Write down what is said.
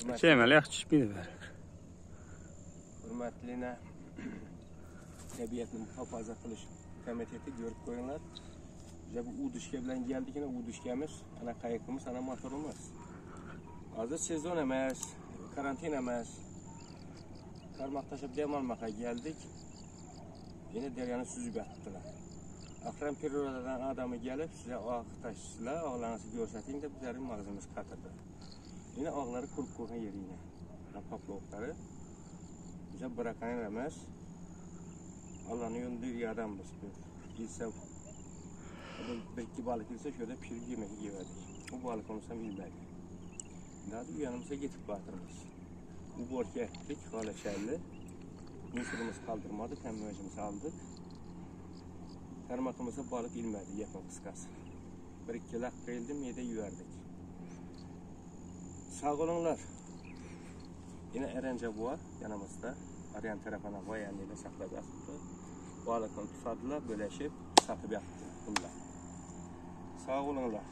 Hürmetli, Çeymeli yaxşı çıxmaydı bər. hürmetliğine tabiatını muhafaza kılış komiteti görüp koyunlar. Bize bu uduşke bilen geldik yine uduşkemiz, ana kayıkımız, ana motorumuz. Hazır sezon emez, karantin emez. Karmaktaşıp dem almaya geldik. Yine deryanı süzüp attılar. Akran periyodadan adamı gelip size aktaşla ağlarınızı göstereyim de bizim mağazamız katırdı. Yine ağları kurup koyun yerine. Kapaklıkları. Bize bırakan emez. Allah'ın yolunda bir adamız bir. Bilsem bir iki balık ise şöyle pişirip yemek yeverdik. Bu balık olsam bilmedi. Daha da yanımıza getip batırırız. Bu borki ettik, hala çelli. Mısırımız kaldırmadık, hem möcümüzü aldık. Karmakımıza balık ilmedi, yapma kıskası. Bir iki lak kıyıldı, mide yüverdik. Sağ olunlar. Yine Erence Boğa yanımızda. Arayan tarafına bayanlığıyla sakladı aslında. Balıkını tutsadılar, böleşip satıp yaptı bunlar. Sağ olunlar.